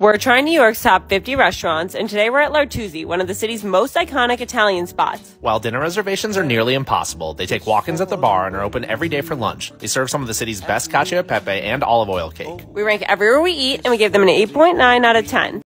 We're trying New York's top 50 restaurants, and today we're at L'Artusi, one of the city's most iconic Italian spots. While dinner reservations are nearly impossible, they take walk-ins at the bar and are open every day for lunch. They serve some of the city's best cacio e pepe and olive oil cake. We rank everywhere we eat, and we give them an 8.9 out of 10.